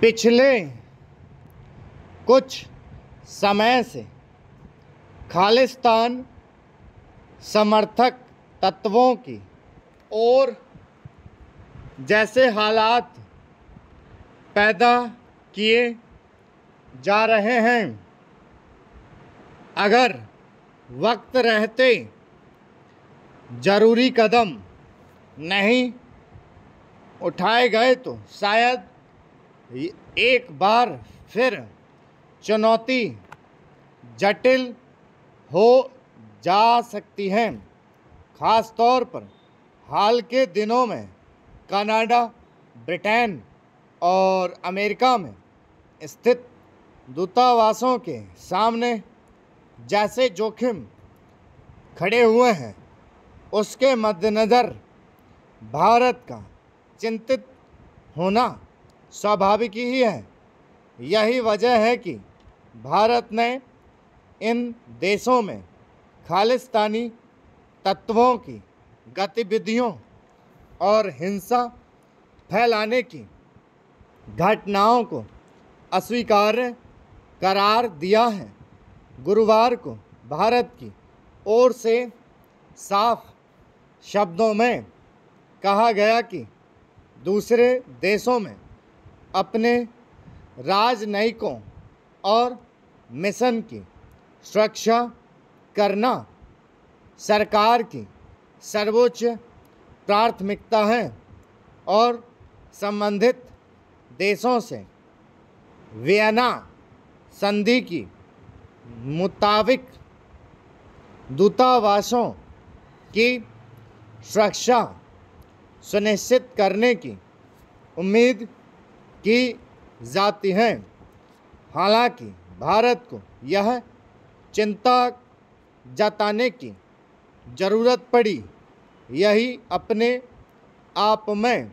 पिछले कुछ समय से खालिस्तान समर्थक तत्वों की और जैसे हालात पैदा किए जा रहे हैं। अगर वक्त रहते ज़रूरी कदम नहीं उठाए गए तो शायद एक बार फिर चुनौती जटिल हो जा सकती है ख़ास तौर पर हाल के दिनों में कनाडा, ब्रिटेन और अमेरिका में स्थित दूतावासों के सामने जैसे जोखिम खड़े हुए हैं, उसके मद्देनज़र भारत का चिंतित होना स्वाभाविक ही है। यही वजह है कि भारत ने इन देशों में खालिस्तानी तत्वों की गतिविधियों और हिंसा फैलाने की घटनाओं को अस्वीकार्य करार दिया है। गुरुवार को भारत की ओर से साफ़ शब्दों में कहा गया कि दूसरे देशों में अपने राजनयिकों और मिशन की सुरक्षा करना सरकार की सर्वोच्च प्राथमिकता है और संबंधित देशों से वियना संधि की मुताबिक दूतावासों की सुरक्षा सुनिश्चित करने की उम्मीद की जाती है। हालाँकि भारत को यह चिंता जताने की ज़रूरत पड़ी, यही अपने आप में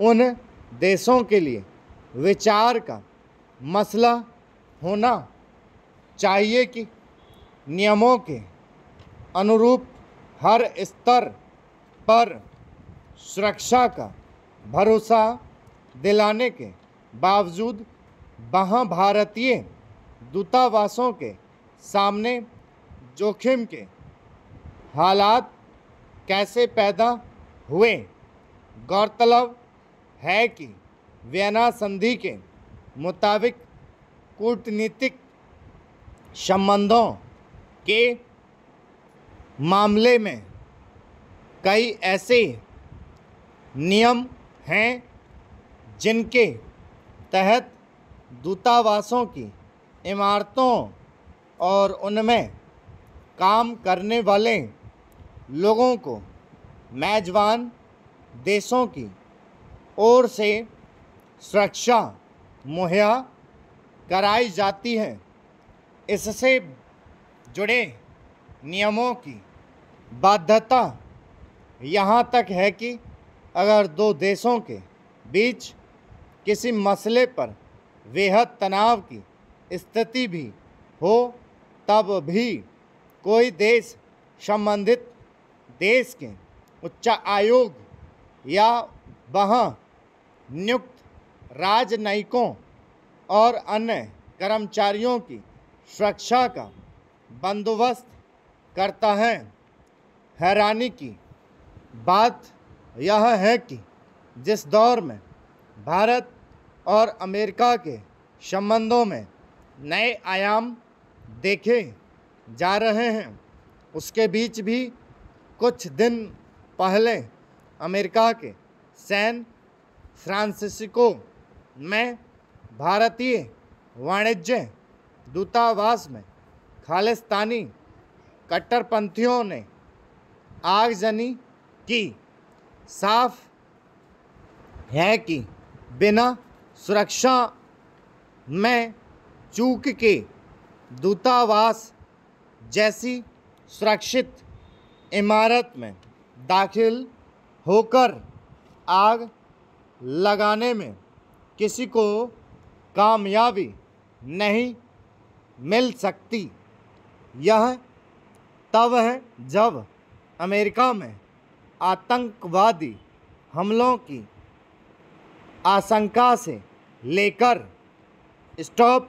उन देशों के लिए विचार का मसला होना चाहिए कि नियमों के अनुरूप हर स्तर पर सुरक्षा का भरोसा दिलाने के बावजूद वहाँ भारतीय दूतावासों के सामने जोखिम के हालात कैसे पैदा हुए? गौरतलब है कि वियना संधि के मुताबिक कूटनीतिक संबंधों के मामले में कई ऐसे नियम हैं जिनके तहत दूतावासों की इमारतों और उनमें काम करने वाले लोगों को मेजबान देशों की ओर से सुरक्षा मुहैया कराई जाती है। इससे जुड़े नियमों की बाध्यता यहाँ तक है कि अगर दो देशों के बीच किसी मसले पर बेहद तनाव की स्थिति भी हो, तब भी कोई देश संबंधित देश के उच्च आयोग या वहाँ नियुक्त राजनयिकों और अन्य कर्मचारियों की सुरक्षा का बंदोबस्त करता है। हैरानी की बात यह है कि जिस दौर में भारत और अमेरिका के संबंधों में नए आयाम देखे जा रहे हैं। उसके बीच भी कुछ दिन पहले अमेरिका के सैन फ्रांसिस्को में भारतीय वाणिज्य दूतावास में खालिस्तानी कट्टरपंथियों ने आगजनी की साफ़ है कि बिना सुरक्षा में चूक के दूतावास जैसी सुरक्षित इमारत में दाखिल होकर आग लगाने में किसी को कामयाबी नहीं मिल सकती। यह तब है जब अमेरिका में आतंकवादी हमलों की आशंका से लेकर स्टॉप